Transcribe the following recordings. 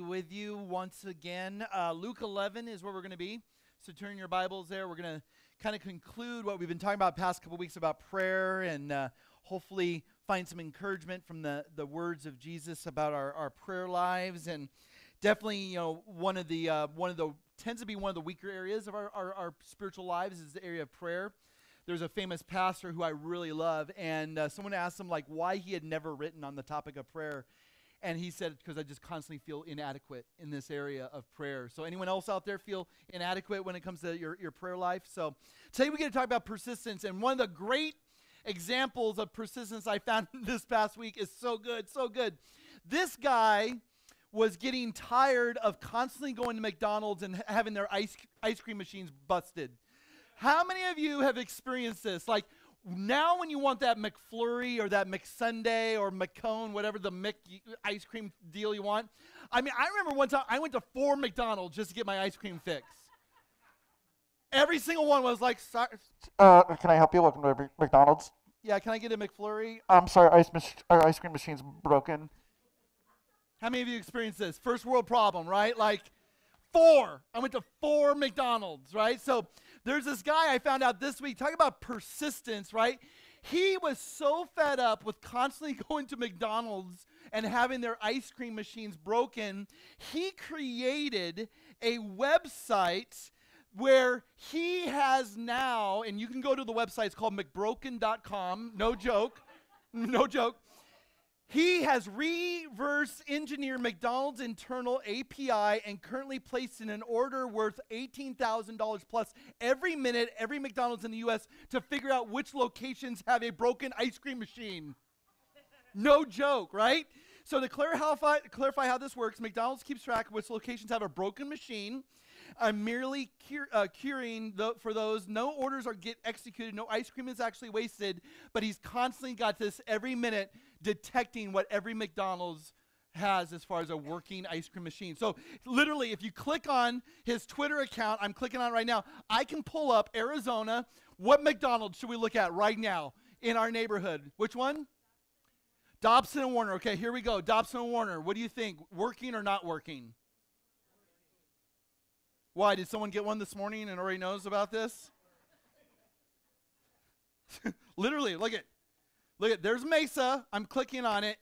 with you once again. Uh, Luke 11 is where we're going to be. So turn your Bibles there. We're going to kind of conclude what we've been talking about past couple weeks about prayer and uh, hopefully find some encouragement from the, the words of Jesus about our, our prayer lives. And definitely, you know, one of the, uh, one of the, tends to be one of the weaker areas of our, our, our spiritual lives is the area of prayer. There's a famous pastor who I really love, and uh, someone asked him, like, why he had never written on the topic of prayer and he said, because I just constantly feel inadequate in this area of prayer. So, anyone else out there feel inadequate when it comes to your, your prayer life? So, today we're going to talk about persistence. And one of the great examples of persistence I found this past week is so good, so good. This guy was getting tired of constantly going to McDonald's and having their ice, ice cream machines busted. How many of you have experienced this? Like, now when you want that McFlurry or that McSundae or McCone, whatever the Mc ice cream deal you want. I mean, I remember one time I went to four McDonald's just to get my ice cream fix. Every single one was like, sorry. Uh, can I help you? Welcome to McDonald's. Yeah, can I get a McFlurry? I'm sorry, ice, mach- our ice cream machine's broken. How many of you experienced this? First world problem, right? Like, four. I went to four McDonald's, right? So there's this guy I found out this week, talking about persistence, right? He was so fed up with constantly going to McDonald's and having their ice cream machines broken, he created a website where he has now, and you can go to the website, it's called McBroken.com, no joke, no joke. He has reverse engineered McDonald's internal API and currently placed in an order worth $18,000 plus every minute, every McDonald's in the US to figure out which locations have a broken ice cream machine. no joke, right? So to clarify, clarify how this works, McDonald's keeps track of which locations have a broken machine. I'm merely uh, querying the, for those. No orders are get executed. No ice cream is actually wasted. But he's constantly got this every minute detecting what every McDonald's has as far as a working ice cream machine. So literally, if you click on his Twitter account, I'm clicking on right now, I can pull up Arizona. What McDonald's should we look at right now in our neighborhood? Which one? Dobson and Warner. Okay, here we go. Dobson and Warner. What do you think? Working or not working? Why? Did someone get one this morning and already knows about this? Literally, look at Look at there's Mesa. I'm clicking on it.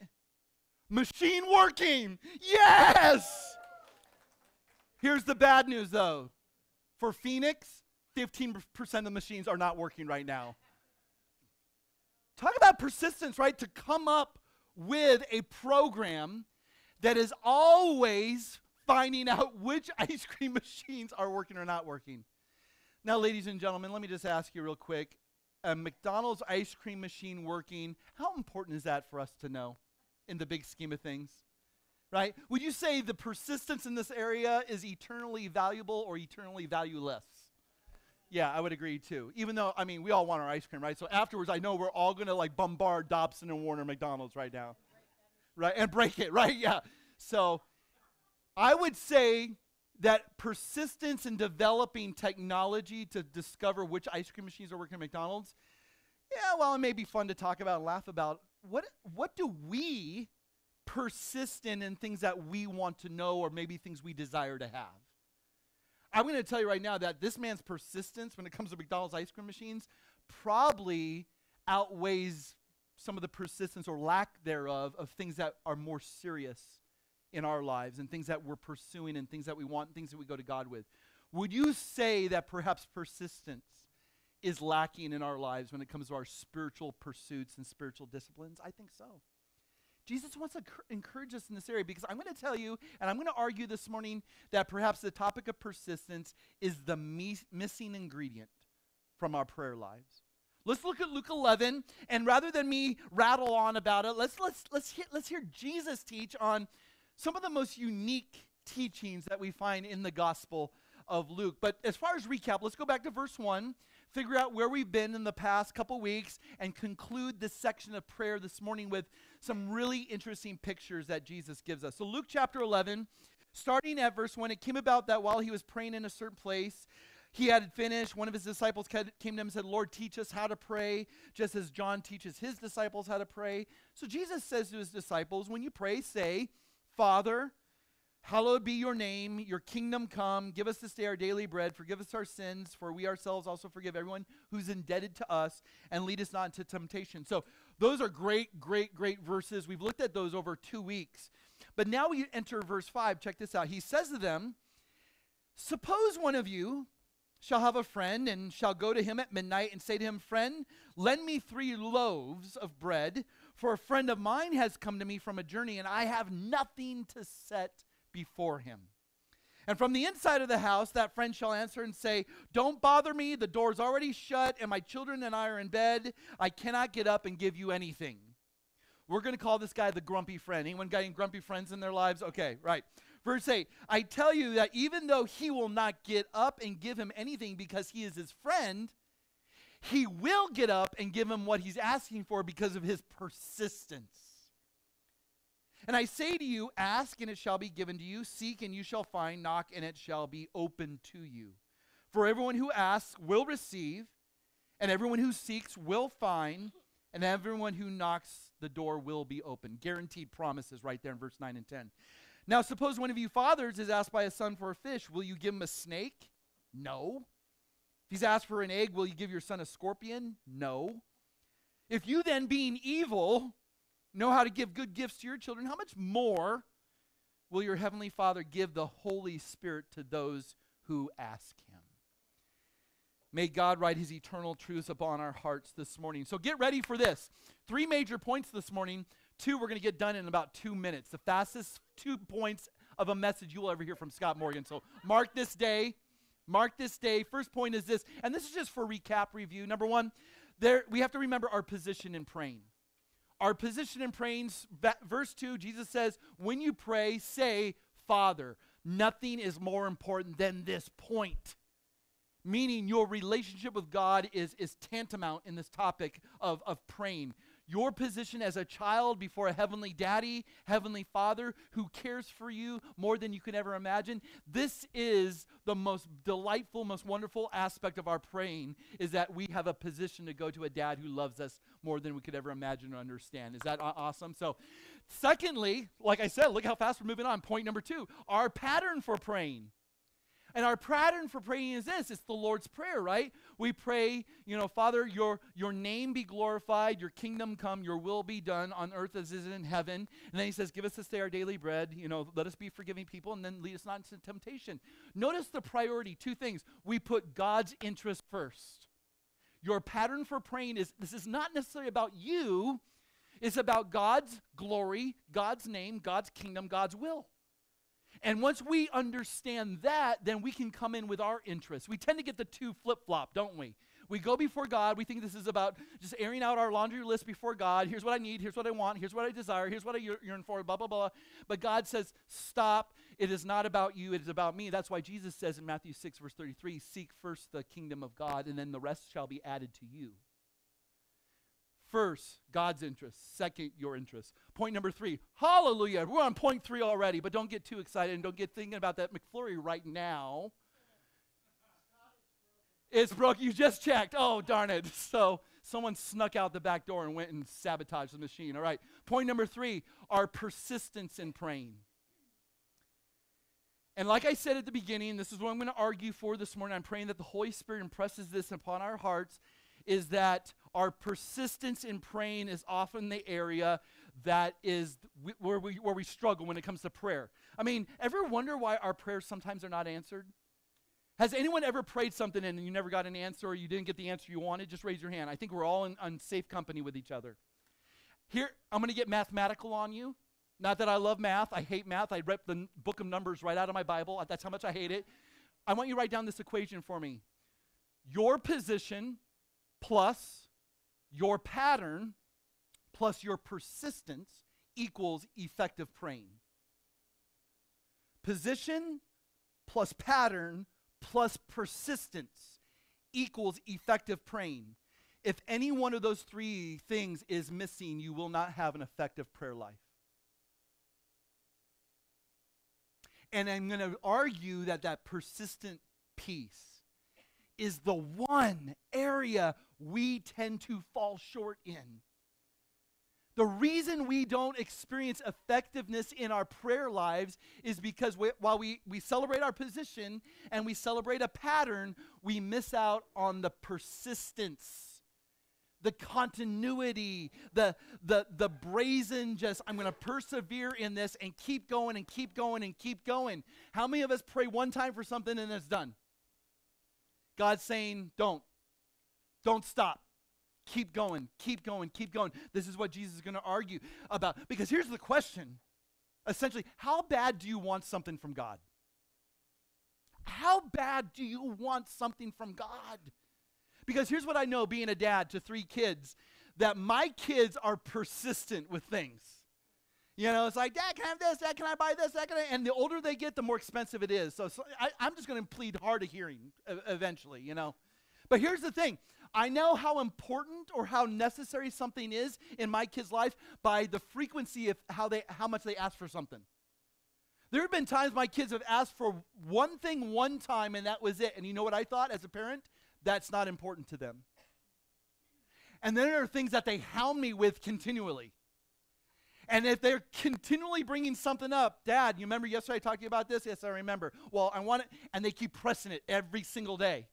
Machine working. Yes! Here's the bad news though. For Phoenix, 15% of the machines are not working right now. Talk about persistence, right? To come up with a program that is always finding out which ice cream machines are working or not working. Now, ladies and gentlemen, let me just ask you real quick a McDonald's ice cream machine working, how important is that for us to know in the big scheme of things? Right? Would you say the persistence in this area is eternally valuable or eternally valueless? Yeah, I would agree too. Even though, I mean, we all want our ice cream, right? So afterwards, I know we're all going to like bombard Dobson and Warner McDonald's right now. Right? And break it, right? Yeah. So I would say that persistence in developing technology to discover which ice cream machines are working at McDonald's, yeah, well, it may be fun to talk about and laugh about. What, what do we persist in in things that we want to know or maybe things we desire to have? I'm going to tell you right now that this man's persistence when it comes to McDonald's ice cream machines probably outweighs some of the persistence or lack thereof of things that are more serious in our lives and things that we're pursuing and things that we want and things that we go to God with. Would you say that perhaps persistence is lacking in our lives when it comes to our spiritual pursuits and spiritual disciplines? I think so. Jesus wants to encourage us in this area because I'm going to tell you, and I'm going to argue this morning, that perhaps the topic of persistence is the missing ingredient from our prayer lives. Let's look at Luke 11, and rather than me rattle on about it, let's let's let's let's hear Jesus teach on some of the most unique teachings that we find in the Gospel of Luke. But as far as recap, let's go back to verse 1, figure out where we've been in the past couple weeks, and conclude this section of prayer this morning with some really interesting pictures that Jesus gives us. So, Luke chapter 11, starting at verse 1, it came about that while he was praying in a certain place, he had finished. One of his disciples came to him and said, Lord, teach us how to pray, just as John teaches his disciples how to pray. So Jesus says to his disciples, When you pray, say, Father, Hallowed be your name, your kingdom come. Give us this day our daily bread. Forgive us our sins, for we ourselves also forgive everyone who's indebted to us, and lead us not into temptation. So, those are great, great, great verses. We've looked at those over two weeks. But now we enter verse 5. Check this out. He says to them, Suppose one of you shall have a friend and shall go to him at midnight and say to him, Friend, lend me three loaves of bread, for a friend of mine has come to me from a journey, and I have nothing to set before him. And from the inside of the house, that friend shall answer and say, Don't bother me. The door's already shut, and my children and I are in bed. I cannot get up and give you anything. We're going to call this guy the grumpy friend. Anyone got any grumpy friends in their lives? Okay, right. Verse 8 I tell you that even though he will not get up and give him anything because he is his friend, he will get up and give him what he's asking for because of his persistence. And I say to you, ask and it shall be given to you, seek and you shall find, knock and it shall be opened to you. For everyone who asks will receive, and everyone who seeks will find, and everyone who knocks, the door will be open. Guaranteed promises right there in verse 9 and 10. Now, suppose one of you fathers is asked by a son for a fish. Will you give him a snake? No. He's asked for an egg, will you give your son a scorpion? No. If you then, being evil, know how to give good gifts to your children, how much more will your heavenly Father give the Holy Spirit to those who ask him? May God write his eternal truths upon our hearts this morning. So get ready for this. Three major points this morning. Two we're going to get done in about two minutes. The fastest two points of a message you will ever hear from Scott Morgan. So mark this day. Mark this day. First point is this, and this is just for recap review. Number one, there we have to remember our position in praying. Our position in praying, verse 2, Jesus says, When you pray, say, Father. Nothing is more important than this point. Meaning, your relationship with God is, is tantamount in this topic of, of praying your position as a child before a heavenly daddy, heavenly father who cares for you more than you could ever imagine. This is the most delightful, most wonderful aspect of our praying is that we have a position to go to a dad who loves us more than we could ever imagine or understand. Is that awesome? So, secondly, like I said, look how fast we're moving on. Point number 2, our pattern for praying. And our pattern for praying is this it's the Lord's Prayer, right? We pray, you know, Father, your, your name be glorified, your kingdom come, your will be done on earth as is in heaven. And then he says, Give us this day our daily bread, you know, let us be forgiving people, and then lead us not into temptation. Notice the priority two things. We put God's interest first. Your pattern for praying is this is not necessarily about you, it's about God's glory, God's name, God's kingdom, God's will. And once we understand that, then we can come in with our interests. We tend to get the two flip flop, don't we? We go before God. We think this is about just airing out our laundry list before God. Here's what I need. Here's what I want. Here's what I desire. Here's what I yearn for. Blah, blah, blah. But God says, stop. It is not about you. It is about me. That's why Jesus says in Matthew 6, verse 33 Seek first the kingdom of God, and then the rest shall be added to you. First, God's interest. Second, your interest. Point number three, hallelujah. We're on point three already, but don't get too excited and don't get thinking about that McFlurry right now. It's broke. You just checked. Oh, darn it. So someone snuck out the back door and went and sabotaged the machine. All right. Point number three, our persistence in praying. And like I said at the beginning, this is what I'm going to argue for this morning. I'm praying that the Holy Spirit impresses this upon our hearts is that our persistence in praying is often the area that is where we, where we struggle when it comes to prayer. I mean, ever wonder why our prayers sometimes are not answered? Has anyone ever prayed something and you never got an answer or you didn't get the answer you wanted? Just raise your hand. I think we're all in, in safe company with each other. Here, I'm going to get mathematical on you. Not that I love math. I hate math. I rip the book of Numbers right out of my Bible. That's how much I hate it. I want you to write down this equation for me. Your position plus your pattern plus your persistence equals effective praying. Position plus pattern plus persistence equals effective praying. If any one of those three things is missing, you will not have an effective prayer life. And I'm going to argue that that persistent piece is the one area we tend to fall short in. The reason we don't experience effectiveness in our prayer lives is because we, while we, we celebrate our position and we celebrate a pattern, we miss out on the persistence the continuity, the the the brazen just I'm going to persevere in this and keep going and keep going and keep going. How many of us pray one time for something and it's done? God's saying, "Don't. Don't stop. Keep going. Keep going. Keep going." This is what Jesus is going to argue about because here's the question. Essentially, how bad do you want something from God? How bad do you want something from God? Because here's what I know being a dad to three kids that my kids are persistent with things. You know, it's like, Dad, can I have this? Dad, can I buy this? Dad, can I? And the older they get, the more expensive it is. So, so I, am just going to plead hard of hearing eventually, you know. But here's the thing I know how important or how necessary something is in my kid's life by the frequency of how, they, how much they ask for something. There have been times my kids have asked for one thing one time and that was it. And you know what I thought as a parent? that's not important to them. And then there are things that they hound me with continually. And if they're continually bringing something up, Dad, you remember yesterday I talked to you about this? Yes, I remember. Well, I want it, and they keep pressing it every single day.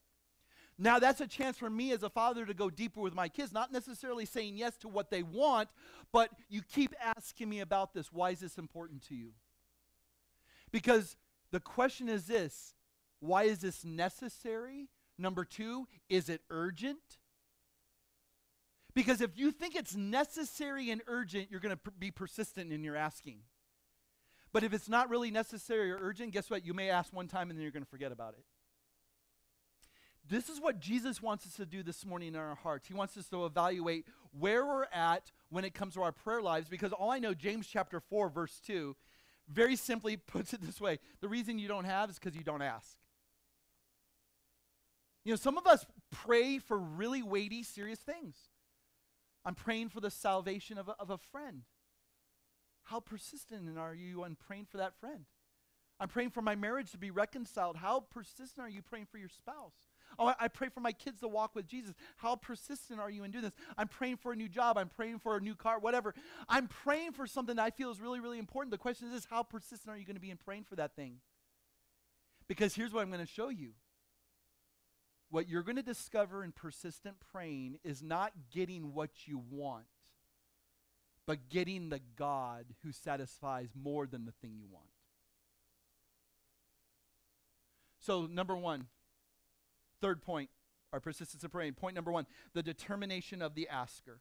Now, that's a chance for me as a father to go deeper with my kids, not necessarily saying yes to what they want, but you keep asking me about this. Why is this important to you? Because the question is this why is this necessary? Number two, is it urgent? Because if you think it's necessary and urgent, you're going to pr- be persistent in your asking. But if it's not really necessary or urgent, guess what? You may ask one time and then you're going to forget about it. This is what Jesus wants us to do this morning in our hearts. He wants us to evaluate where we're at when it comes to our prayer lives because all I know, James chapter 4, verse 2, very simply puts it this way the reason you don't have is because you don't ask. You know, some of us pray for really weighty, serious things. I'm praying for the salvation of a, of a friend. How persistent are you in praying for that friend? I'm praying for my marriage to be reconciled. How persistent are you praying for your spouse? Oh, I, pray for my kids to walk with Jesus. How persistent are you in doing this? I'm praying for a new job. I'm praying for a new car, whatever. I'm praying for something that I feel is really, really important. The question is, how persistent are you going to be in praying for that thing? Because here's what I'm going to show you what you're going to discover in persistent praying is not getting what you want, but getting the God who satisfies more than the thing you want. So, number one, third point, our persistence of praying. Point number one, the determination of the asker.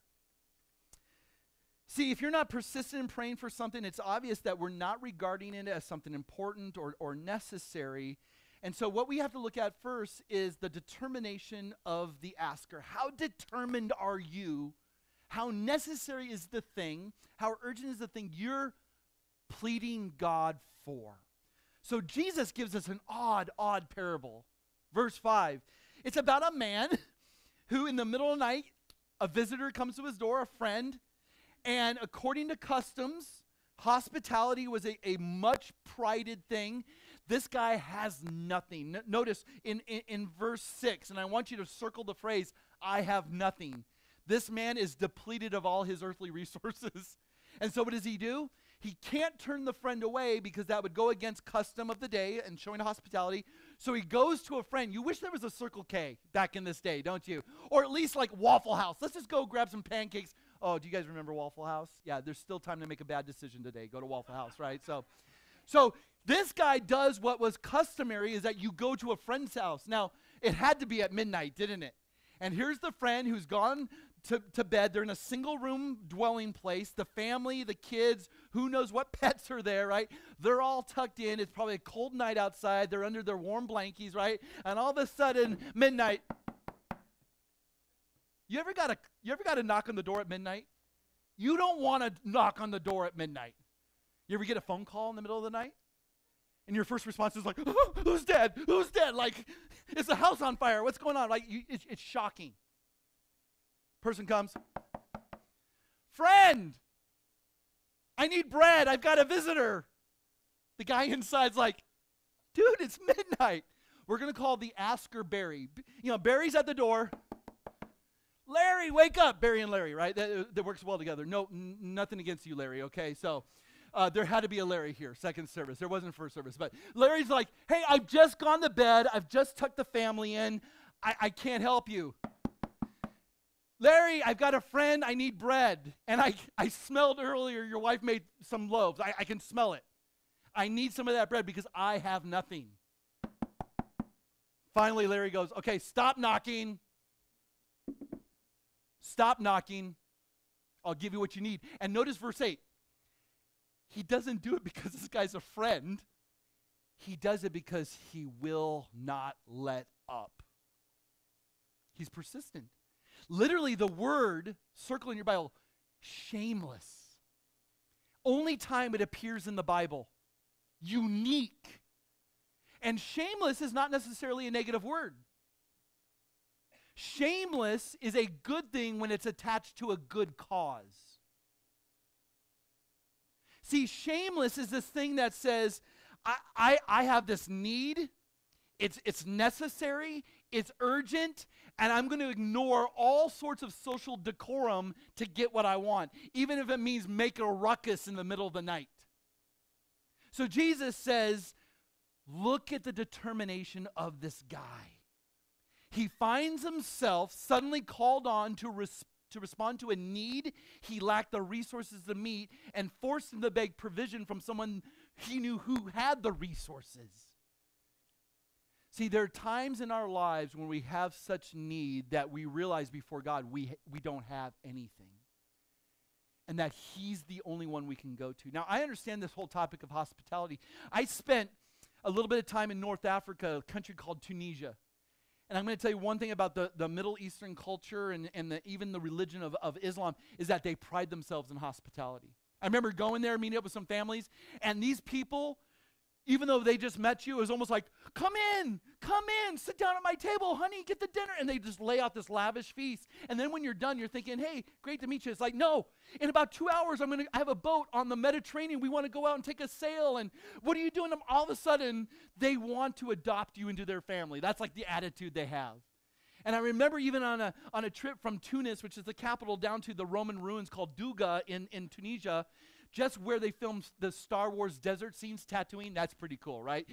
See, if you're not persistent in praying for something, it's obvious that we're not regarding it as something important or, or necessary. And so, what we have to look at first is the determination of the asker. How determined are you? How necessary is the thing? How urgent is the thing you're pleading God for? So, Jesus gives us an odd, odd parable. Verse 5 it's about a man who, in the middle of the night, a visitor comes to his door, a friend, and according to customs, hospitality was a, a much prided thing. This guy has nothing. N- notice in, in, in verse 6, and I want you to circle the phrase, I have nothing. This man is depleted of all his earthly resources. And so what does he do? He can't turn the friend away because that would go against custom of the day and showing hospitality. So he goes to a friend. You wish there was a Circle K back in this day, don't you? Or at least like Waffle House. Let's just go grab some pancakes. Oh, do you guys remember Waffle House? Yeah, there's still time to make a bad decision today. Go to Waffle House, right? So so this guy does what was customary is that you go to a friend's house. Now, it had to be at midnight, didn't it? And here's the friend who's gone to, to bed. They're in a single room dwelling place. The family, the kids, who knows what pets are there, right? They're all tucked in. It's probably a cold night outside. They're under their warm blankies, right? And all of a sudden, midnight. You ever got a you ever got a knock on the door at midnight? You don't want to knock on the door at midnight. You ever get a phone call in the middle of the night? And your first response is like, oh, who's dead? Who's dead? Like, is the house on fire? What's going on? Like, you, it's, it's shocking. Person comes, friend, I need bread. I've got a visitor. The guy inside's like, dude, it's midnight. We're going to call the asker Barry. You know, Barry's at the door. Larry, wake up. Barry and Larry, right? That, that works well together. No, n- nothing against you, Larry, okay? So uh, there had to be a Larry here, second service. There wasn't first service. But Larry's like, hey, I've just gone to bed. I've just tucked the family in. I, I can't help you. Larry, I've got a friend. I need bread. And I, I smelled earlier your wife made some loaves. I, I can smell it. I need some of that bread because I have nothing. Finally, Larry goes, okay, stop knocking. Stop knocking. I'll give you what you need. And notice verse 8. He doesn't do it because this guy's a friend. He does it because he will not let up. He's persistent. Literally, the word, circle in your Bible, shameless. Only time it appears in the Bible. Unique. And shameless is not necessarily a negative word. Shameless is a good thing when it's attached to a good cause. See, shameless is this thing that says, I, I, I have this need, it's, it's necessary, it's urgent, and I'm going to ignore all sorts of social decorum to get what I want, even if it means make a ruckus in the middle of the night. So Jesus says, Look at the determination of this guy. He finds himself suddenly called on to respond to respond to a need he lacked the resources to meet and forced him to beg provision from someone he knew who had the resources. See, there are times in our lives when we have such need that we realize before God we, we don't have anything. And that He's the only one we can go to. Now, I understand this whole topic of hospitality. I spent a little bit of time in North Africa, a country called Tunisia. And I'm going to tell you one thing about the, the Middle Eastern culture and, and the, even the religion of, of Islam is that they pride themselves in hospitality. I remember going there, meeting up with some families, and these people even though they just met you, it was almost like, come in, come in, sit down at my table, honey, get the dinner. And they just lay out this lavish feast. And then when you're done, you're thinking, hey, great to meet you. It's like, no, in about two hours, I'm going to I have a boat on the Mediterranean. We want to go out and take a sail. And what are you doing? And all of a sudden, they want to adopt you into their family. That's like the attitude they have. And I remember even on a, on a trip from Tunis, which is the capital, down to the Roman ruins called Dougga in, in Tunisia, just where they filmed the Star Wars desert scenes, Tatooine. That's pretty cool, right?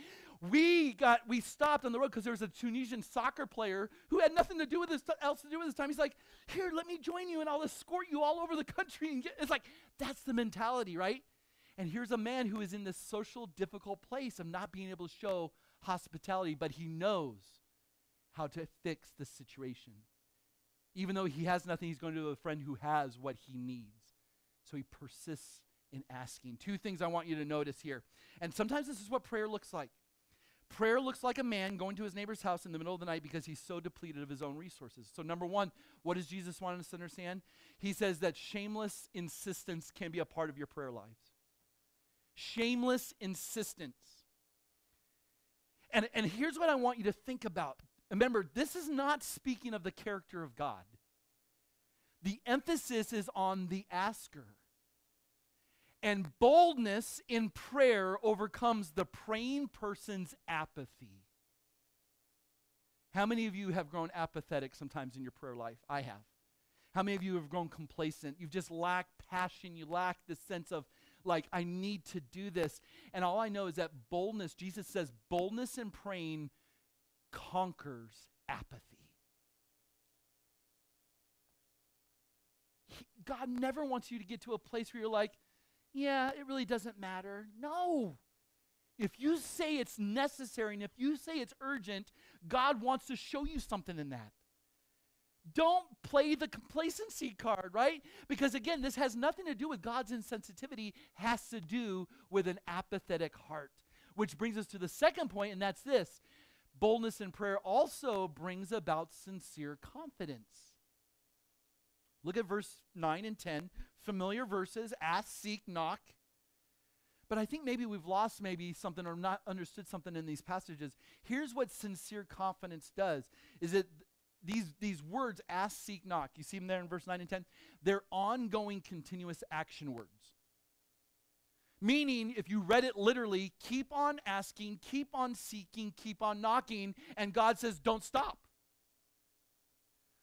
We got we stopped on the road because there was a Tunisian soccer player who had nothing to do with this else to do with this time. He's like, "Here, let me join you, and I'll escort you all over the country." And it's like that's the mentality, right? And here's a man who is in this social difficult place of not being able to show hospitality, but he knows how to fix the situation. Even though he has nothing, he's going to a friend who has what he needs. So he persists in asking. Two things I want you to notice here. And sometimes this is what prayer looks like. Prayer looks like a man going to his neighbor's house in the middle of the night because he's so depleted of his own resources. So, number one, what does Jesus want us to understand? He says that shameless insistence can be a part of your prayer lives. Shameless insistence. And, and here's what I want you to think about. Remember, this is not speaking of the character of God, the emphasis is on the asker. And boldness in prayer overcomes the praying person's apathy. How many of you have grown apathetic sometimes in your prayer life? I have. How many of you have grown complacent? You've just lacked passion. You lack this sense of, like, I need to do this. And all I know is that boldness, Jesus says, boldness in praying conquers apathy. God never wants you to get to a place where you're like, yeah, it really doesn't matter. No. If you say it's necessary and if you say it's urgent, God wants to show you something in that. Don't play the complacency card, right? Because again, this has nothing to do with God's insensitivity, has to do with an apathetic heart. Which brings us to the second point, and that's this boldness in prayer also brings about sincere confidence. Look at verse 9 and 10 familiar verses ask, seek, knock. But I think maybe we've lost maybe something or not understood something in these passages. Here's what sincere confidence does is it these, these words, ask, seek, knock, you see them there in verse 9 and 10? They're ongoing, continuous action words. Meaning, if you read it literally, keep on asking, keep on seeking, keep on knocking, and God says, don't stop.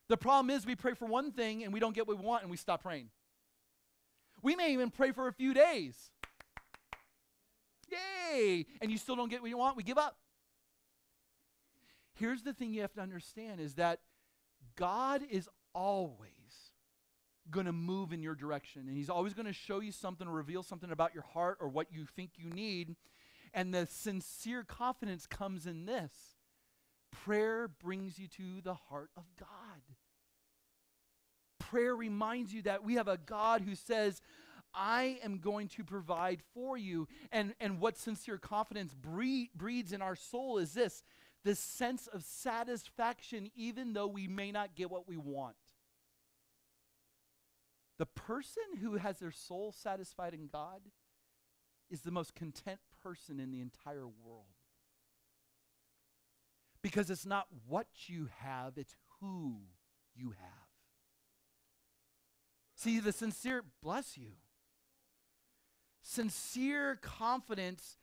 The problem is we pray for one thing and we don't get what we want and we stop praying. We may even pray for a few days. Yay! And you still don't get what you want, we give up. Here's the thing you have to understand is that God is always going to move in your direction. And He's always going to show you something, reveal something about your heart or what you think you need. And the sincere confidence comes in this prayer brings you to the heart of God. Prayer reminds you that we have a God who says, I am going to provide for you. And, and what sincere confidence breed, breeds in our soul is this this sense of satisfaction, even though we may not get what we want. The person who has their soul satisfied in God is the most content person in the entire world. Because it's not what you have, it's who you have. See, the sincere, bless you. Sincere confidence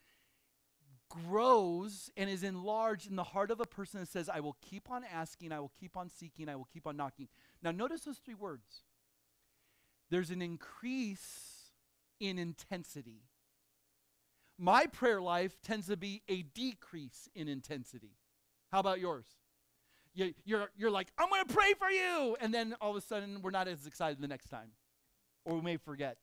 grows and is enlarged in the heart of a person that says, I will keep on asking, I will keep on seeking, I will keep on knocking. Now, notice those three words. There's an increase in intensity. My prayer life tends to be a decrease in intensity. How about yours? You, you're, you're like, I'm going to pray for you. And then all of a sudden, we're not as excited the next time. Or we may forget.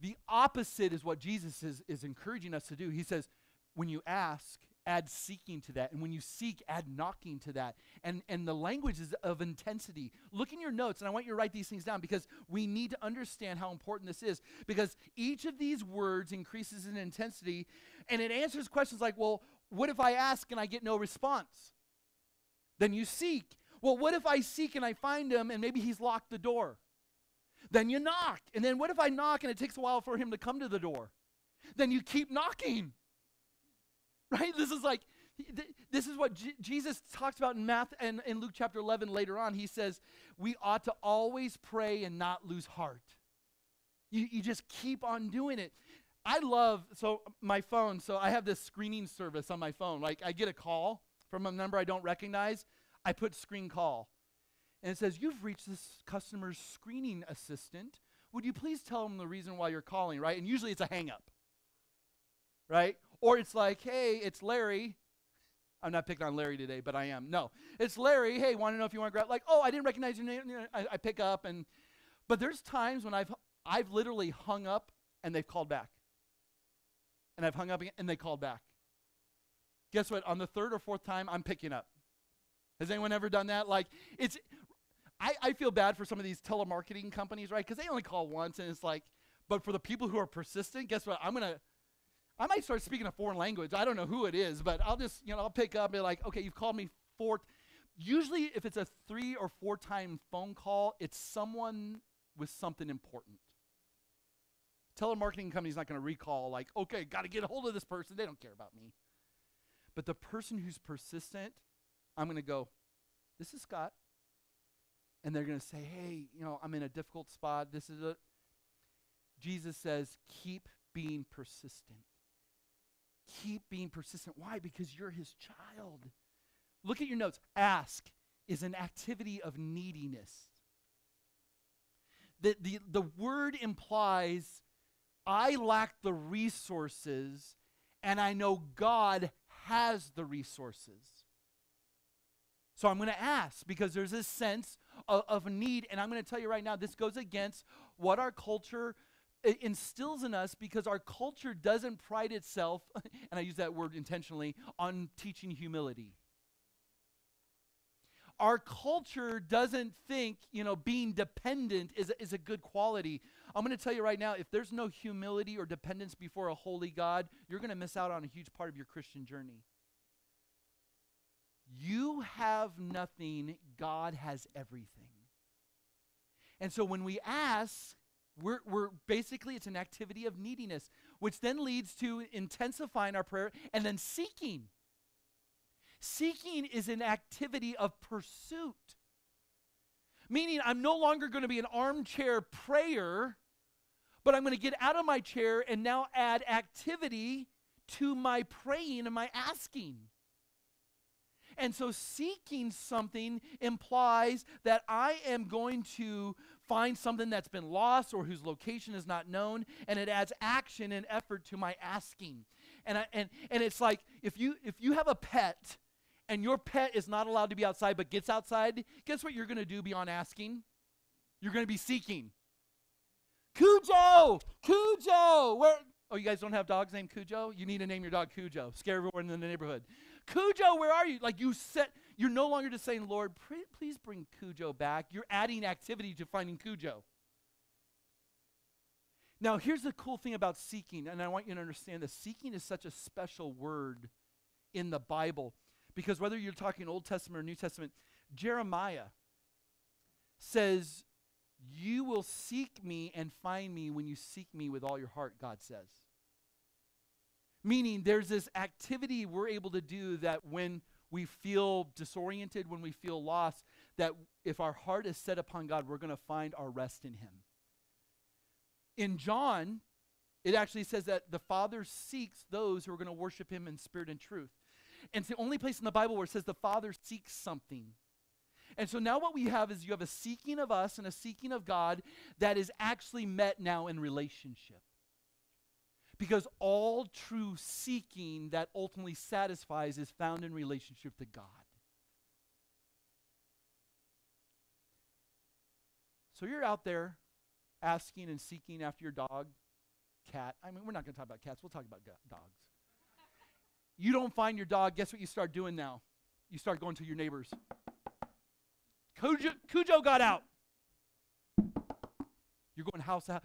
The opposite is what Jesus is, is encouraging us to do. He says, when you ask, add seeking to that. And when you seek, add knocking to that. And, and the language is of intensity. Look in your notes, and I want you to write these things down because we need to understand how important this is. Because each of these words increases in intensity, and it answers questions like, well, what if I ask and I get no response? Then you seek. Well, what if I seek and I find him and maybe he's locked the door? Then you knock. And then what if I knock and it takes a while for him to come to the door? Then you keep knocking. Right? This is like, this is what Jesus talks about in Math and in Luke chapter 11 later on. He says, we ought to always pray and not lose heart. You, you just keep on doing it. I love, so my phone, so I have this screening service on my phone. Like, I get a call from a number I don't recognize, I put screen call. And it says, You've reached this customer's screening assistant. Would you please tell them the reason why you're calling, right? And usually it's a hang up, right? Or it's like, hey, it's Larry. I'm not picking on Larry today, but I am. No, it's Larry. Hey, want to know if you want to grab? Like, oh, I didn't recognize your name. I, I pick up, and but there's times when I've I've literally hung up and they've called back, and I've hung up again and they called back. Guess what? On the third or fourth time, I'm picking up. Has anyone ever done that? Like, it's I, I feel bad for some of these telemarketing companies, right? Because they only call once, and it's like, but for the people who are persistent, guess what? I'm gonna I might start speaking a foreign language. I don't know who it is, but I'll just, you know, I'll pick up and be like, okay, you've called me four. Usually, if it's a three or four time phone call, it's someone with something important. Telemarketing company's not going to recall, like, okay, got to get a hold of this person. They don't care about me. But the person who's persistent, I'm going to go, this is Scott. And they're going to say, hey, you know, I'm in a difficult spot. This is a. Jesus says, keep being persistent. Keep being persistent. Why? Because you're his child. Look at your notes. Ask is an activity of neediness. The, the, the word implies I lack the resources, and I know God has the resources. So I'm going to ask because there's this sense of, of need. And I'm going to tell you right now, this goes against what our culture instills in us because our culture doesn't pride itself, and I use that word intentionally, on teaching humility. Our culture doesn't think, you know, being dependent is a, is a good quality. I'm going to tell you right now if there's no humility or dependence before a holy God, you're going to miss out on a huge part of your Christian journey. You have nothing, God has everything. And so when we ask, we're, we're basically, it's an activity of neediness, which then leads to intensifying our prayer and then seeking. Seeking is an activity of pursuit, meaning I'm no longer going to be an armchair prayer, but I'm going to get out of my chair and now add activity to my praying and my asking. And so seeking something implies that I am going to find something that's been lost or whose location is not known, and it adds action and effort to my asking. And, I, and, and it's like if you, if you have a pet and your pet is not allowed to be outside but gets outside, guess what you're going to do beyond asking? You're going to be seeking. Cujo! Cujo! Where? Oh, you guys don't have dogs named Cujo? You need to name your dog Cujo. Scare everyone in the neighborhood. Cujo, where are you? Like you set, you're no longer just saying, Lord, please bring Cujo back. You're adding activity to finding Cujo. Now, here's the cool thing about seeking, and I want you to understand this seeking is such a special word in the Bible because whether you're talking Old Testament or New Testament, Jeremiah says, You will seek me and find me when you seek me with all your heart, God says. Meaning, there's this activity we're able to do that when we feel disoriented, when we feel lost, that if our heart is set upon God, we're going to find our rest in Him. In John, it actually says that the Father seeks those who are going to worship Him in spirit and truth. And it's the only place in the Bible where it says the Father seeks something. And so now what we have is you have a seeking of us and a seeking of God that is actually met now in relationship. Because all true seeking that ultimately satisfies is found in relationship to God. So you're out there asking and seeking after your dog, cat. I mean, we're not going to talk about cats, we'll talk about dogs. You don't find your dog, guess what you start doing now? You start going to your neighbors. Cujo, Cujo got out. You're going house to house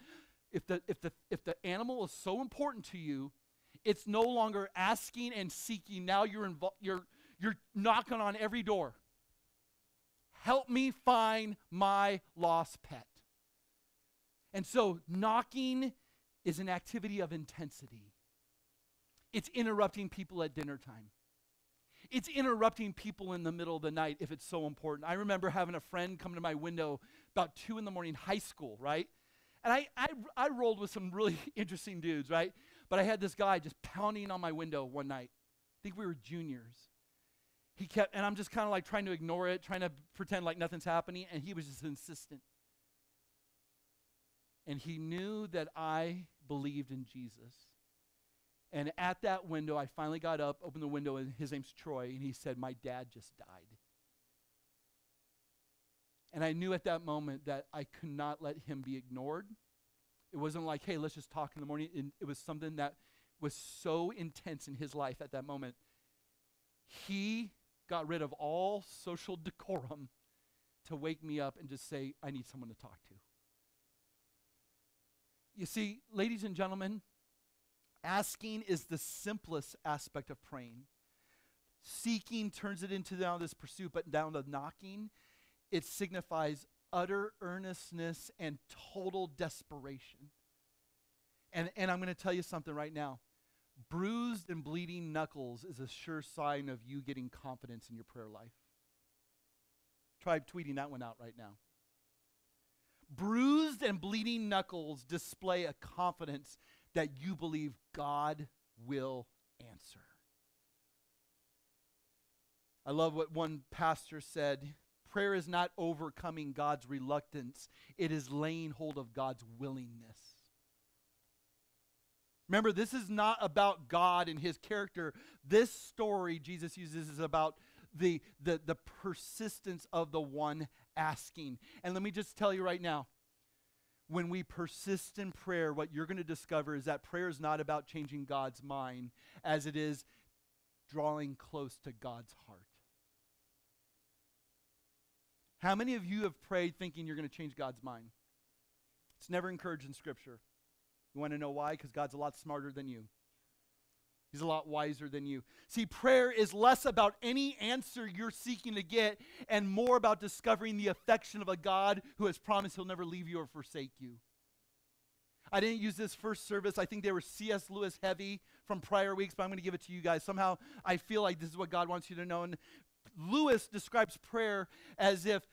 if the, if, the, if the animal is so important to you, it's no longer asking and seeking. Now you're, invo- you're, you're knocking on every door. Help me find my lost pet. And so, knocking is an activity of intensity. It's interrupting people at dinner time. It's interrupting people in the middle of the night if it's so important. I remember having a friend come to my window about 2 in the morning, high school, right? And I, I, I rolled with some really interesting dudes, right? But I had this guy just pounding on my window one night. I think we were juniors. He kept, and I'm just kind of like trying to ignore it, trying to pretend like nothing's happening, and he was just insistent. And he knew that I believed in Jesus. And at that window, I finally got up, opened the window, and his name's Troy, and he said, My dad just died. And I knew at that moment that I could not let him be ignored. It wasn't like, hey, let's just talk in the morning. It, was something that was so intense in his life at that moment. He got rid of all social decorum to wake me up and just say, I need someone to talk to. You see, ladies and gentlemen, asking is the simplest aspect of praying. Seeking turns it into now this pursuit, but down to knocking it signifies utter earnestness and total desperation. And, and I'm going to tell you something right now. Bruised and bleeding knuckles is a sure sign of you getting confidence in your prayer life. Try tweeting that one out right now. Bruised and bleeding knuckles display a confidence that you believe God will answer. I love what one pastor said prayer is not overcoming God's reluctance, it is laying hold of God's willingness. Remember, this is not about God and his character. This story Jesus uses is about the, the, the persistence of the one asking. And let me just tell you right now when we persist in prayer, what you're going to discover is that prayer is not about changing God's mind as it is drawing close to God's heart. How many of you have prayed thinking you're going to change God's mind? It's never encouraged in Scripture. You want to know why? Because God's a lot smarter than you. He's a lot wiser than you. See, prayer is less about any answer you're seeking to get and more about discovering the affection of a God who has promised he'll never leave you or forsake you. I didn't use this first service. I think they were C.S. Lewis heavy from prior weeks, but I'm going to give it to you guys. Somehow I feel like this is what God wants you to know. And Lewis describes prayer as if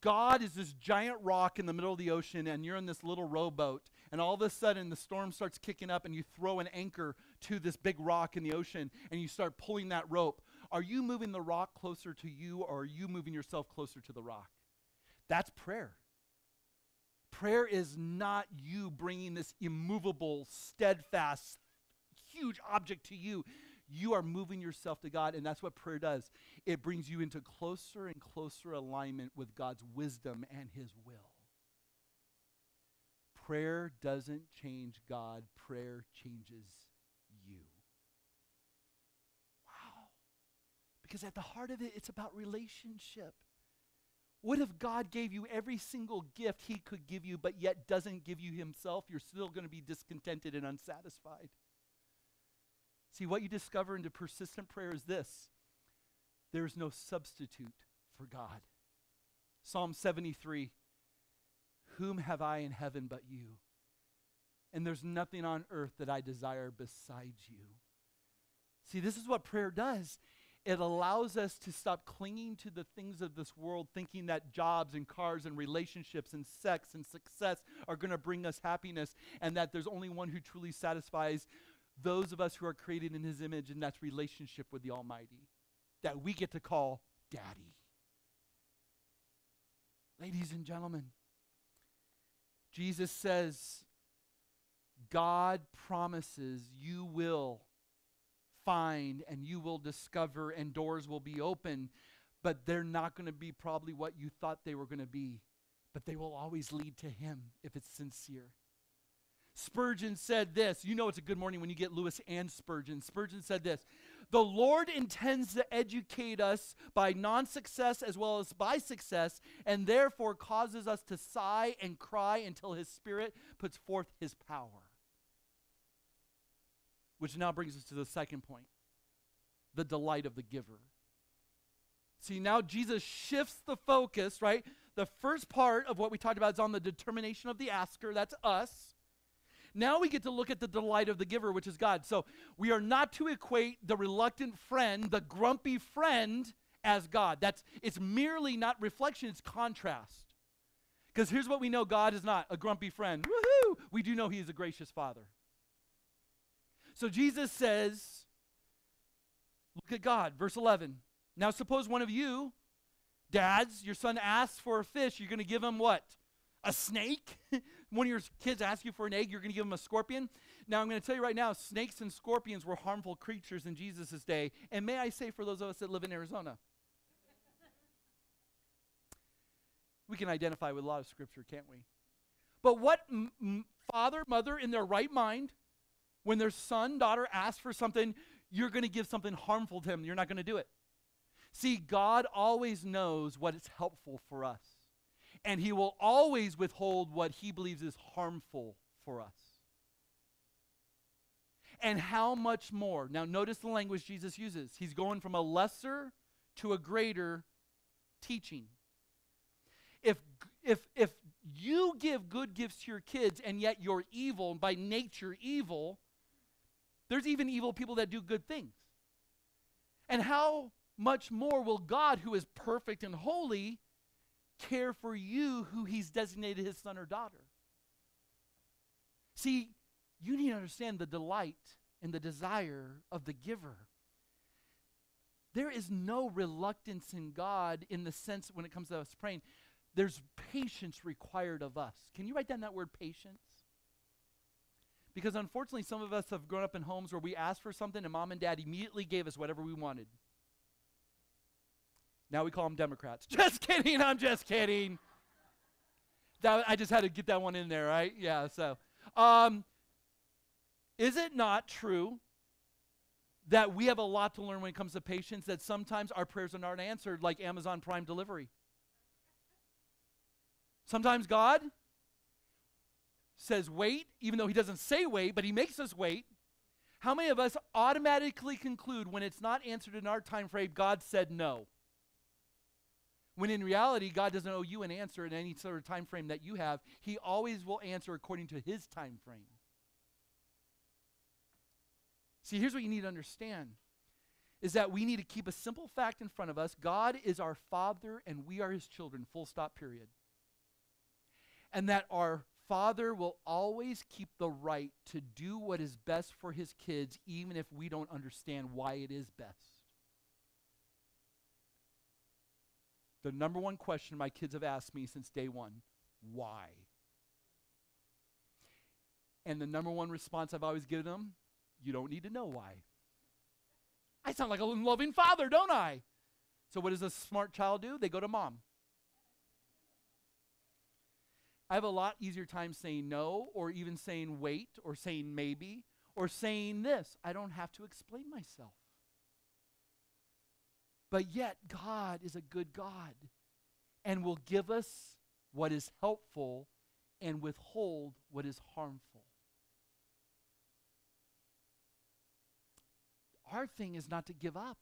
God is this giant rock in the middle of the ocean, and you're in this little rowboat, and all of a sudden the storm starts kicking up, and you throw an anchor to this big rock in the ocean, and you start pulling that rope. Are you moving the rock closer to you or are you moving yourself closer to the rock? That's prayer. Prayer is not you bringing this immovable, steadfast, huge object to you. You are moving yourself to God, and that's what prayer does. It brings you into closer and closer alignment with God's wisdom and His will. Prayer doesn't change God, prayer changes you. Wow. Because at the heart of it, it's about relationship. What if God gave you every single gift He could give you, but yet doesn't give you Himself? You're still going to be discontented and unsatisfied. See, what you discover into persistent prayer is this there is no substitute for God. Psalm 73 Whom have I in heaven but you? And there's nothing on earth that I desire besides you. See, this is what prayer does. It allows us to stop clinging to the things of this world, thinking that jobs and cars and relationships and sex and success are going to bring us happiness, and that there's only one who truly satisfies those of us who are created in his image, and that's relationship with the Almighty, that we get to call Daddy. Ladies and gentlemen, Jesus says, God promises you will find and you will discover, and doors will be open, but they're not going to be probably what you thought they were going to be, but they will always lead to Him if it's sincere. Spurgeon said this. You know it's a good morning when you get Lewis and Spurgeon. Spurgeon said this The Lord intends to educate us by non success as well as by success, and therefore causes us to sigh and cry until His Spirit puts forth His power. Which now brings us to the second point the delight of the giver. See, now Jesus shifts the focus, right? The first part of what we talked about is on the determination of the asker, that's us. Now we get to look at the delight of the giver, which is God. So we are not to equate the reluctant friend, the grumpy friend, as God. That's it's merely not reflection, it's contrast. Because here's what we know God is not a grumpy friend. Woohoo! We do know he is a gracious father. So Jesus says, look at God, verse 11. Now suppose one of you, dads, your son asks for a fish, you're going to give him what? A snake? one of your kids asks you for an egg, you're going to give them a scorpion. Now, I'm going to tell you right now, snakes and scorpions were harmful creatures in Jesus' day. And may I say, for those of us that live in Arizona, we can identify with a lot of scripture, can't we? But what father, mother in their right mind, when their son, daughter asks for something, you're going to give something harmful to him. You're not going to do it. See, God always knows what is helpful for us and he will always withhold what he believes is harmful for us. And how much more? Now, notice the language Jesus uses. He's going from a lesser to a greater teaching. If, if, if you give good gifts to your kids and yet you're evil, by nature evil, there's even evil people that do good things. And how much more will God, who is perfect and holy, care for you who he's designated his son or daughter. See, you need to understand the delight and the desire of the giver. There is no reluctance in God in the sense when it comes to us praying. There's patience required of us. Can you write down that word patience? Because unfortunately, some of us have grown up in homes where we asked for something and mom and dad immediately gave us whatever we wanted. Now we call them Democrats. Just kidding. I'm just kidding. That, I just had to get that one in there, right? Yeah, so. Um, is it not true that we have a lot to learn when it comes to patience, that sometimes our prayers are not answered like Amazon Prime delivery? Sometimes God says wait, even though He doesn't say wait, but He makes us wait. How many of us automatically conclude when it's not answered in our time frame, God said no? When in reality, God doesn't owe you an answer in any sort of time frame that you have. He always will answer according to his time frame. See, here's what you need to understand is that we need to keep a simple fact in front of us. God is our father and we are his children, full stop period. And that our father will always keep the right to do what is best for his kids even if we don't understand why it is best. The number one question my kids have asked me since day one why? And the number one response I've always given them you don't need to know why. I sound like a loving father, don't I? So, what does a smart child do? They go to mom. I have a lot easier time saying no, or even saying wait, or saying maybe, or saying this. I don't have to explain myself. But yet, God is a good God and will give us what is helpful and withhold what is harmful. Our thing is not to give up.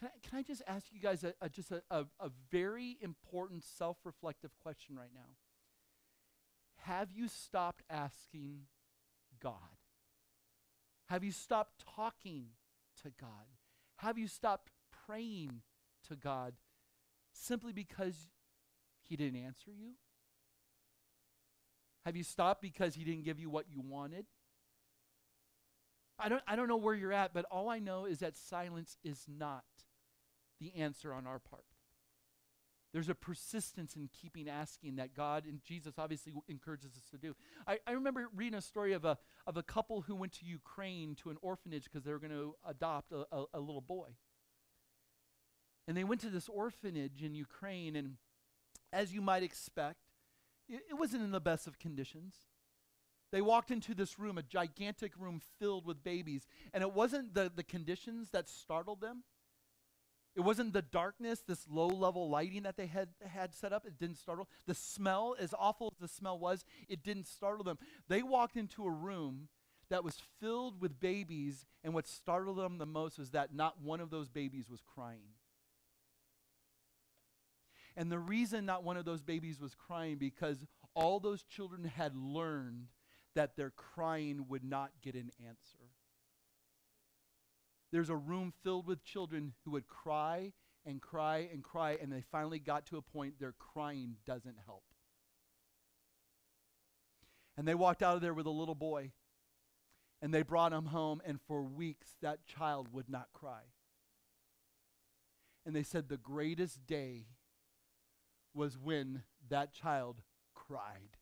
Can I, can I just ask you guys a, a just a, a, a very important self reflective question right now? Have you stopped asking God? Have you stopped talking to God? Have you stopped praying to God simply because He didn't answer you? Have you stopped because He didn't give you what you wanted? I don't, I don't know where you're at, but all I know is that silence is not the answer on our part. There's a persistence in keeping asking that God and Jesus obviously encourages us to do. I, I remember reading a story of a, of a couple who went to Ukraine to an orphanage because they were going to adopt a, a, a little boy. And they went to this orphanage in Ukraine, and as you might expect, it, it wasn't in the best of conditions. They walked into this room, a gigantic room filled with babies, and it wasn't the, the conditions that startled them. It wasn't the darkness, this low level lighting that they had, had set up. It didn't startle. The smell, as awful as the smell was, it didn't startle them. They walked into a room that was filled with babies, and what startled them the most was that not one of those babies was crying. And the reason not one of those babies was crying because all those children had learned that their crying would not get an answer. There's a room filled with children who would cry and cry and cry, and they finally got to a point their crying doesn't help. And they walked out of there with a little boy, and they brought him home, and for weeks that child would not cry. And they said the greatest day was when that child cried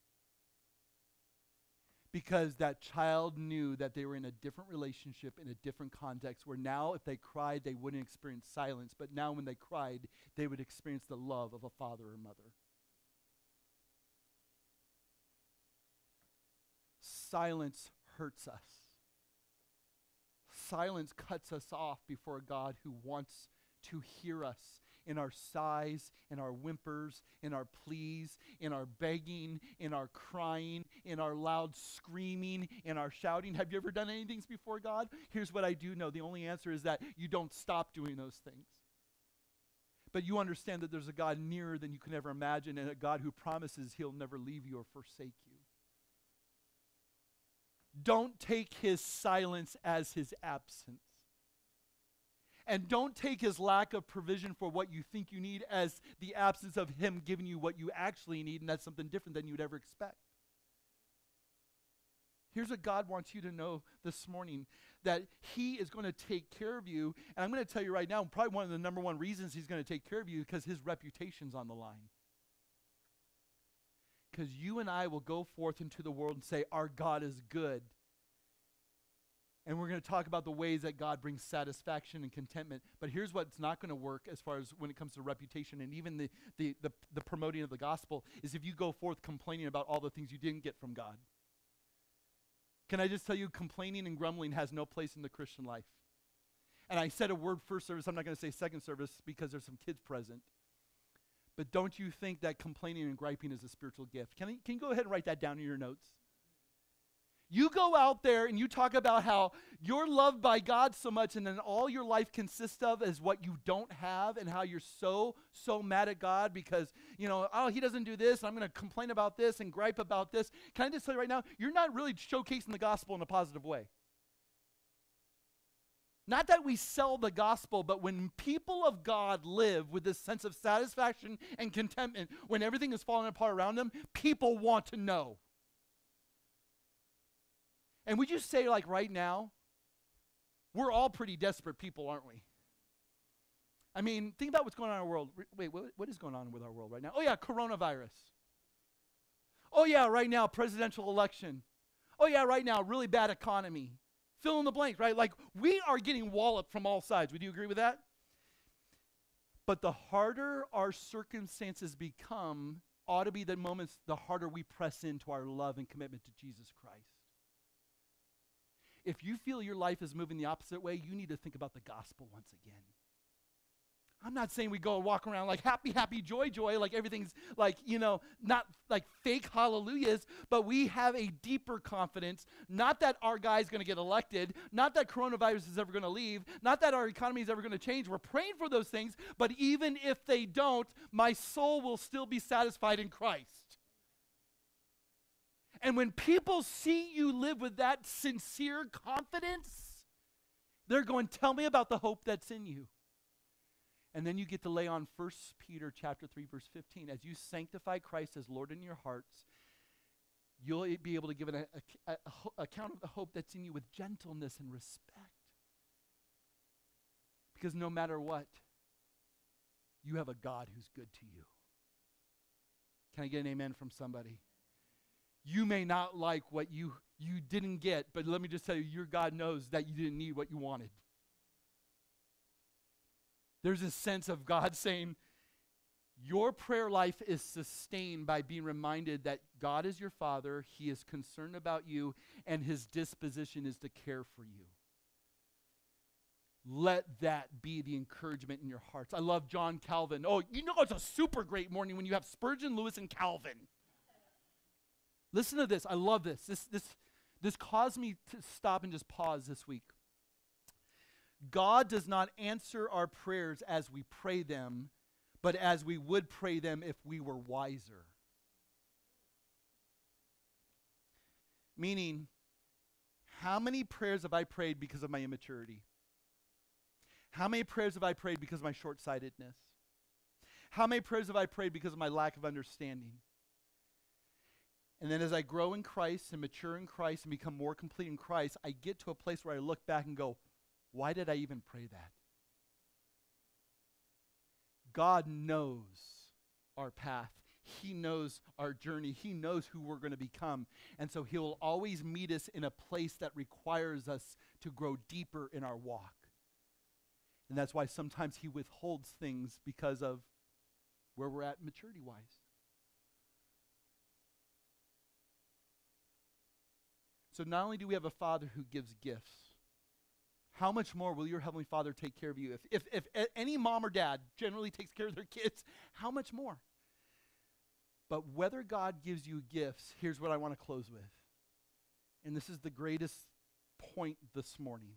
because that child knew that they were in a different relationship, in a different context, where now if they cried, they wouldn't experience silence, but now when they cried, they would experience the love of a father or mother. Silence hurts us. Silence cuts us off before a God who wants to hear us in our sighs, in our whimpers, in our pleas, in our begging, in our crying, in our loud screaming, in our shouting. Have you ever done anything before God? Here's what I do know the only answer is that you don't stop doing those things. But you understand that there's a God nearer than you can ever imagine, and a God who promises he'll never leave you or forsake you. Don't take his silence as his absence. And don't take his lack of provision for what you think you need as the absence of him giving you what you actually need, and that's something different than you'd ever expect. Here's what God wants you to know this morning that He is going to take care of you. And I'm going to tell you right now, probably one of the number one reasons He's going to take care of you because His reputation's on the line. Because you and I will go forth into the world and say, Our God is good. And we're going to talk about the ways that God brings satisfaction and contentment. But here's what's not going to work as far as when it comes to reputation and even the, the, the, the, promoting of the gospel is if you go forth complaining about all the things you didn't get from God. Can I just tell you, complaining and grumbling has no place in the Christian life. And I said a word first service, I'm not going to say second service because there's some kids present. But don't you think that complaining and griping is a spiritual gift? Can, I, can you go ahead and write that down in your notes? You go out there and you talk about how you're loved by God so much, and then all your life consists of is what you don't have, and how you're so, so mad at God because, you know, oh, he doesn't do this, and I'm going to complain about this and gripe about this. Can I just tell you right now, you're not really showcasing the gospel in a positive way. Not that we sell the gospel, but when people of God live with this sense of satisfaction and contentment, when everything is falling apart around them, people want to know. And would you say, like right now, we're all pretty desperate people, aren't we? I mean, think about what's going on in our world. Wait, what, what is going on with our world right now? Oh, yeah, coronavirus. Oh, yeah, right now, presidential election. Oh, yeah, right now, really bad economy. Fill in the blank, right? Like, we are getting walloped from all sides. Would you agree with that? But the harder our circumstances become, ought to be the moments the harder we press into our love and commitment to Jesus Christ. If you feel your life is moving the opposite way, you need to think about the gospel once again. I'm not saying we go and walk around like happy, happy, joy, joy, like everything's like, you know, not like fake hallelujahs, but we have a deeper confidence. Not that our guy's going to get elected, not that coronavirus is ever going to leave, not that our economy is ever going to change. We're praying for those things, but even if they don't, my soul will still be satisfied in Christ. And when people see you live with that sincere confidence, they're going, Tell me about the hope that's in you. And then you get to lay on 1 Peter chapter 3 verse 15 as you sanctify Christ as Lord in your hearts you'll be able to give an a, a, a, account of the hope that's in you with gentleness and respect. Because no matter what you have a God who's good to you. Can I get an amen from somebody? You may not like what you you didn't get, but let me just tell you your God knows that you didn't need what you wanted. There's a sense of God saying, Your prayer life is sustained by being reminded that God is your Father, He is concerned about you, and His disposition is to care for you. Let that be the encouragement in your hearts. I love John Calvin. Oh, you know it's a super great morning when you have Spurgeon, Lewis, and Calvin. Listen to this. I love this. This, this, this caused me to stop and just pause this week. God does not answer our prayers as we pray them, but as we would pray them if we were wiser. Meaning, how many prayers have I prayed because of my immaturity? How many prayers have I prayed because of my short sightedness? How many prayers have I prayed because of my lack of understanding? And then as I grow in Christ and mature in Christ and become more complete in Christ, I get to a place where I look back and go, why did I even pray that? God knows our path. He knows our journey. He knows who we're going to become. And so He'll always meet us in a place that requires us to grow deeper in our walk. And that's why sometimes He withholds things because of where we're at maturity wise. So not only do we have a Father who gives gifts, how much more will your Heavenly Father take care of you? If, if, if any mom or dad generally takes care of their kids, how much more? But whether God gives you gifts, here's what I want to close with. And this is the greatest point this morning.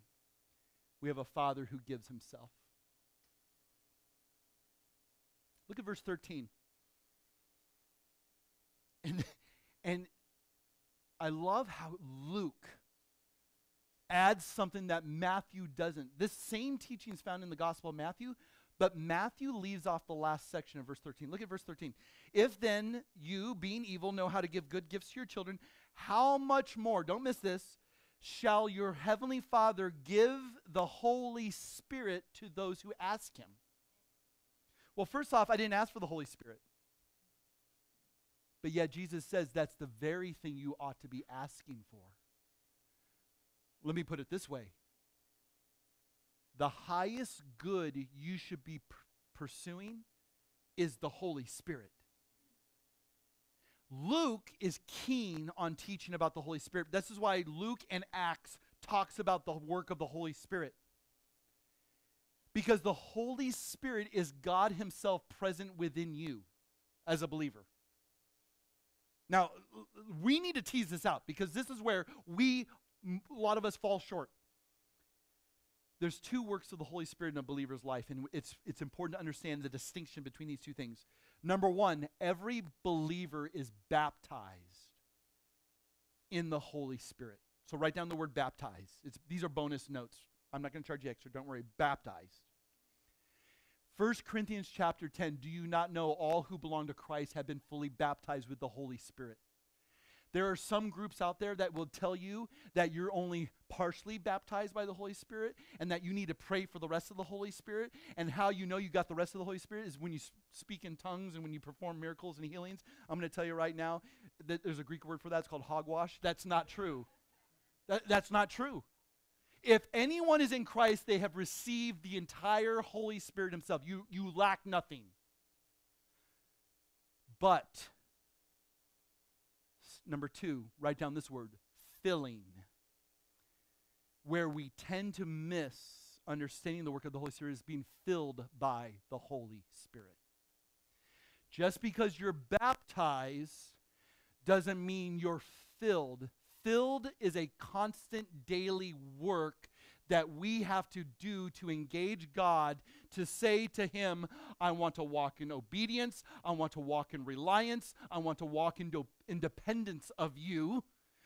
We have a Father who gives Himself. Look at verse 13. And, and I love how Luke adds something that Matthew doesn't. This same teaching is found in the Gospel of Matthew, but Matthew leaves off the last section of verse 13. Look at verse 13. If then you, being evil, know how to give good gifts to your children, how much more, don't miss this, shall your heavenly Father give the Holy Spirit to those who ask him? Well, first off, I didn't ask for the Holy Spirit. But yet Jesus says that's the very thing you ought to be asking for. Let me put it this way the highest good you should be pursuing is the Holy Spirit. Luke is keen on teaching about the Holy Spirit. This is why Luke and Acts talks about the work of the Holy Spirit. Because the Holy Spirit is God Himself present within you as a believer. Now, we need to tease this out because this is where we a lot of us fall short. There's two works of the Holy Spirit in a believer's life, and it's, it's important to understand the distinction between these two things. Number one, every believer is baptized in the Holy Spirit. So write down the word baptized. It's, these are bonus notes. I'm not going to charge you extra. Don't worry. Baptized. 1 Corinthians chapter 10 Do you not know all who belong to Christ have been fully baptized with the Holy Spirit? There are some groups out there that will tell you that you're only partially baptized by the Holy Spirit and that you need to pray for the rest of the Holy Spirit. And how you know you got the rest of the Holy Spirit is when you speak in tongues and when you perform miracles and healings. I'm going to tell you right now that there's a Greek word for that. It's called hogwash. That's not true. That, that's not true. If anyone is in Christ, they have received the entire Holy Spirit Himself. You, you lack nothing. But, number two, write down this word filling. Where we tend to miss understanding the work of the Holy Spirit is being filled by the Holy Spirit. Just because you're baptized doesn't mean you're filled. Filled is a constant daily work that we have to do to engage God to say to Him, I want to walk in obedience, I want to walk in reliance, I want to walk in independence of you.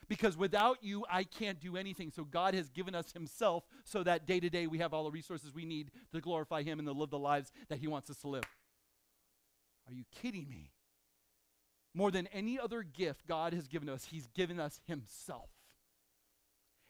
Because without you, I can't do anything. So God has given us Himself so that day to day we have all the resources we need to glorify Him and to live the lives that He wants us to live. Are you kidding me? More than any other gift God has given us, He's given us Himself.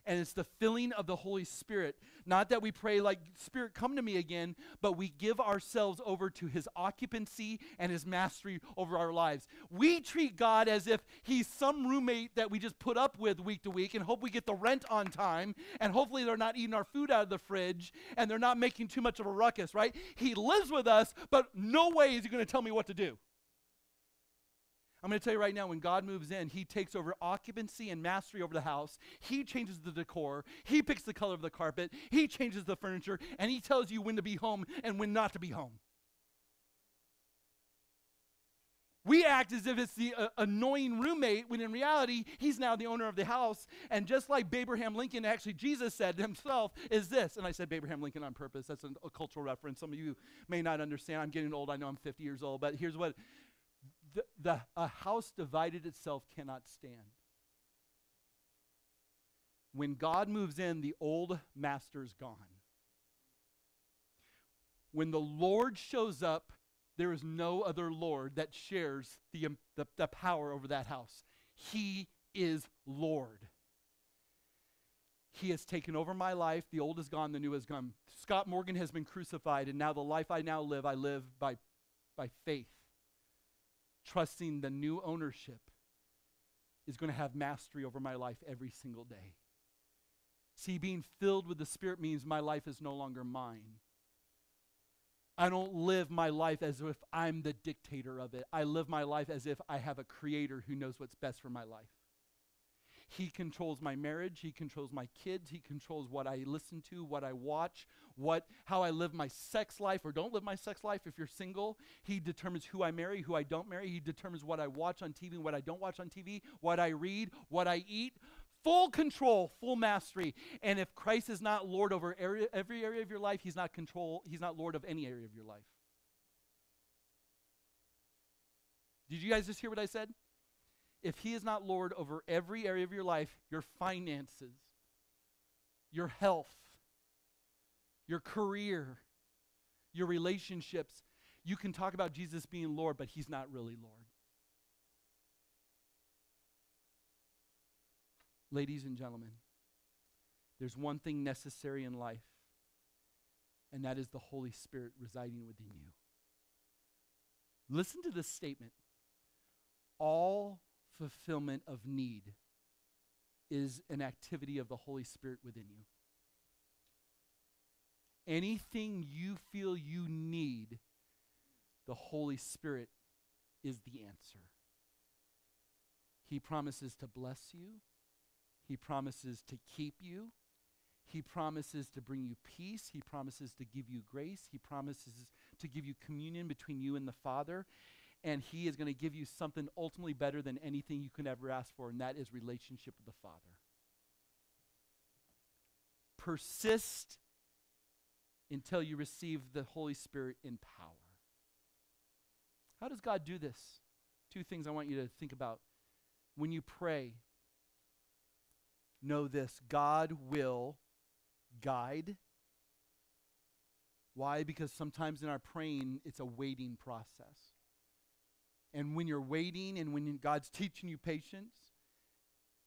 And it's the filling of the Holy Spirit. Not that we pray, like, Spirit, come to me again, but we give ourselves over to His occupancy and His mastery over our lives. We treat God as if He's some roommate that we just put up with week to week and hope we get the rent on time, and hopefully they're not eating our food out of the fridge and they're not making too much of a ruckus, right? He lives with us, but no way is He going to tell me what to do. I'm going to tell you right now, when God moves in, He takes over occupancy and mastery over the house. He changes the decor. He picks the color of the carpet. He changes the furniture. And He tells you when to be home and when not to be home. We act as if it's the uh, annoying roommate when in reality, He's now the owner of the house. And just like Abraham Lincoln, actually, Jesus said himself, is this. And I said Abraham Lincoln on purpose. That's an, a cultural reference. Some of you may not understand. I'm getting old. I know I'm 50 years old. But here's what the, the, a house divided itself cannot stand. When God moves in, the old master's gone. When the Lord shows up, there is no other Lord that shares the, the, the power over that house. He is Lord. He has taken over my life. The old is gone, the new is gone. Scott Morgan has been crucified, and now the life I now live, I live by, by faith trusting the new ownership is going to have mastery over my life every single day. See, being filled with the Spirit means my life is no longer mine. I don't live my life as if I'm the dictator of it. I live my life as if I have a creator who knows what's best for my life. He controls my marriage, he controls my kids, he controls what I listen to, what I watch, what how I live my sex life or don't live my sex life if you're single. He determines who I marry, who I don't marry. He determines what I watch on TV, what I don't watch on TV, what I read, what I eat. Full control, full mastery. And if Christ is not Lord over area, every area of your life, he's not control, he's not Lord of any area of your life. Did you guys just hear what I said? If he is not Lord over every area of your life, your finances, your health, your career, your relationships, you can talk about Jesus being Lord, but he's not really Lord. Ladies and gentlemen, there's one thing necessary in life, and that is the Holy Spirit residing within you. Listen to this statement. All fulfillment of need is an activity of the Holy Spirit within you. Anything you feel you need, the Holy Spirit is the answer. He promises to bless you, He promises to keep you. He promises to bring you peace. He promises to give you grace. He promises to give you communion between you and the Father and he is going to give you something ultimately better than anything you can ever ask for, and that is relationship with the Father. Persist until you receive the Holy Spirit in power. How does God do this? Two things I want you to think about. When you pray, know this God will guide. Why? Because sometimes in our praying, it's a waiting process. And when you're waiting and when God's teaching you patience,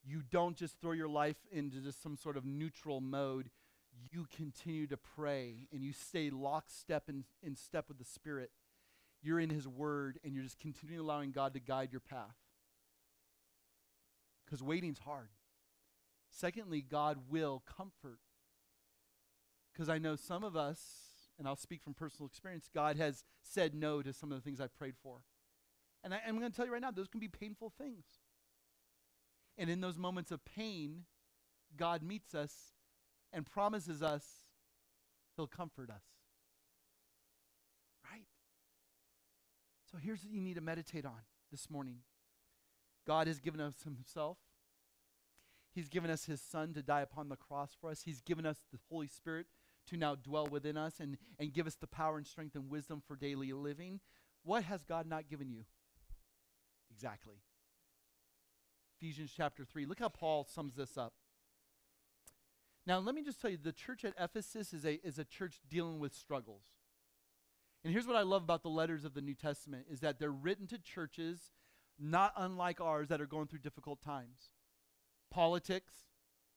you don't just throw your life into just some sort of neutral mode. You continue to pray and you stay lockstep in, in step with the Spirit. You're in His Word and you're just continuing allowing God to guide your path. Because waiting's hard. Secondly, God will comfort. Because I know some of us, and I'll speak from personal experience, God has said no to some of the things I've prayed for. And I, am going to tell you right now, those can be painful things. And in those moments of pain, God meets us and promises us he'll comfort us. Right? So here's what you need to meditate on this morning God has given us himself. He's given us his son to die upon the cross for us. He's given us the Holy Spirit to now dwell within us and, and give us the power and strength and wisdom for daily living. What has God not given you? Exactly. Ephesians chapter 3. Look how Paul sums this up. Now, let me just tell you the church at Ephesus is a, is a church dealing with struggles. And here's what I love about the letters of the New Testament is that they're written to churches not unlike ours that are going through difficult times. Politics,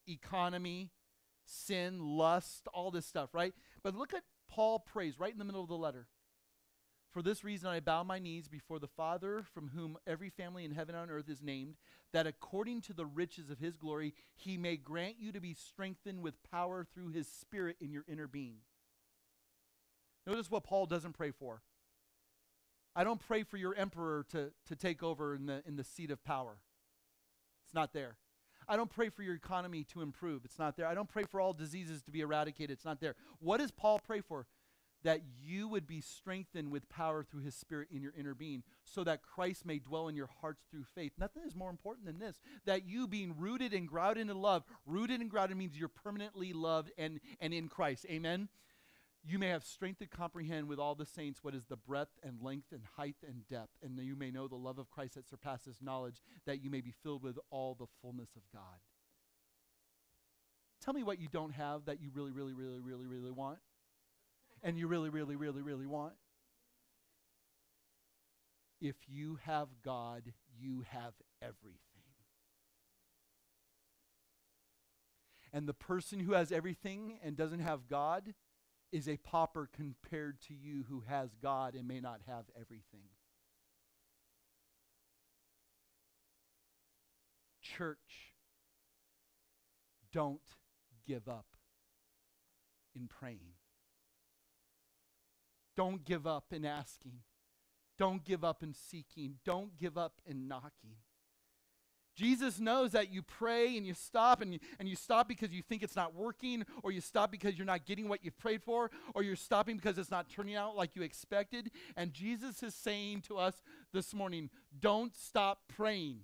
economy, sin, lust, all this stuff, right? But look at Paul prays right in the middle of the letter. For this reason I bow my knees before the Father, from whom every family in heaven and on earth is named, that according to the riches of his glory, he may grant you to be strengthened with power through his Spirit in your inner being. Notice what Paul doesn't pray for. I don't pray for your emperor to, to take over in the, in the seat of power. It's not there. I don't pray for your economy to improve. It's not there. I don't pray for all diseases to be eradicated. It's not there. What does Paul pray for? That you would be strengthened with power through his spirit in your inner being, so that Christ may dwell in your hearts through faith. Nothing is more important than this. That you being rooted and grounded in love, rooted and grounded means you're permanently loved and, and in Christ. Amen? you may have strength to comprehend with all the saints what is the breadth and length and height and depth, and you may know the love of Christ that surpasses knowledge, that you may be filled with all the fullness of God. Tell me what you don't have that you really, really, really, really, really want. And you really, really, really, really want. If you have God, you have everything. And the person who has everything and doesn't have God, is a pauper compared to you who has God and may not have everything. Church, don't give up in praying. Don't give up in asking. Don't give up in seeking. Don't give up in knocking. Jesus knows that you pray and you stop and you, and you stop because you think it's not working, or you stop because you're not getting what you've prayed for, or you're stopping because it's not turning out like you expected. And Jesus is saying to us this morning, don't stop praying.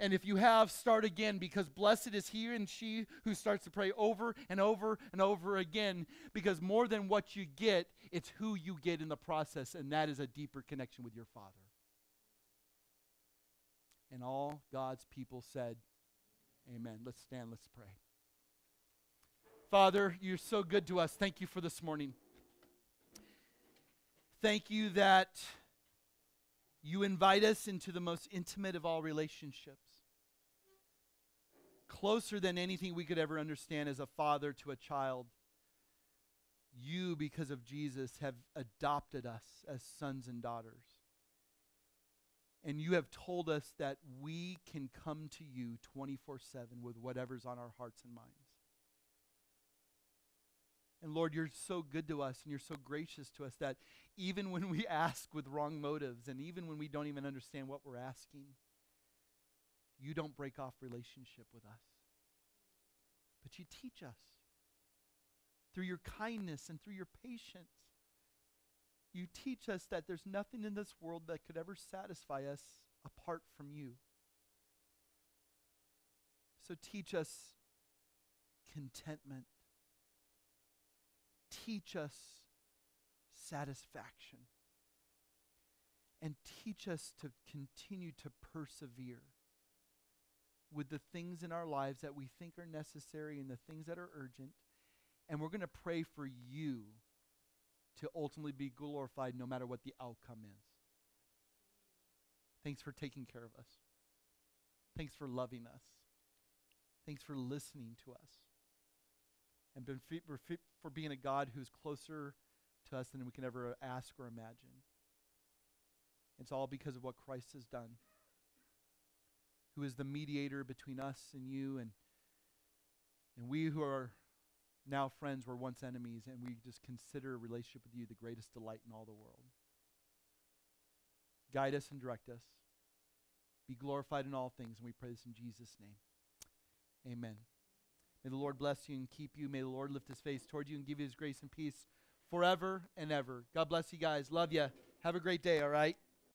And if you have, start again because blessed is he and she who starts to pray over and over and over again because more than what you get, it's who you get in the process, and that is a deeper connection with your Father. And all God's people said, Amen. Let's stand, let's pray. Father, you're so good to us. Thank you for this morning. Thank you that you invite us into the most intimate of all relationships. Closer than anything we could ever understand as a father to a child. You, because of Jesus, have adopted us as sons and daughters. And you have told us that we can come to you 24 7 with whatever's on our hearts and minds. And Lord, you're so good to us and you're so gracious to us that even when we ask with wrong motives and even when we don't even understand what we're asking, you don't break off relationship with us. But you teach us through your kindness and through your patience you teach us that there's nothing in this world that could ever satisfy us apart from you. So teach us contentment. Teach us satisfaction. And teach us to continue to persevere with the things in our lives that we think are necessary and the things that are urgent. And we're going to pray for you to ultimately be glorified no matter what the outcome is. Thanks for taking care of us. Thanks for loving us. Thanks for listening to us. And for being a God who's closer to us than we can ever ask or imagine. It's all because of what Christ has done, who is the mediator between us and you, and, and we who are now friends were once enemies, and we just consider a relationship with you the greatest delight in all the world. Guide us and direct us. Be glorified in all things, and we pray this in Jesus' name. Amen. May the Lord bless you and keep you. May the Lord lift his face toward you and give you his grace and peace forever and ever. God bless you guys. Love you. Have a great day, all right?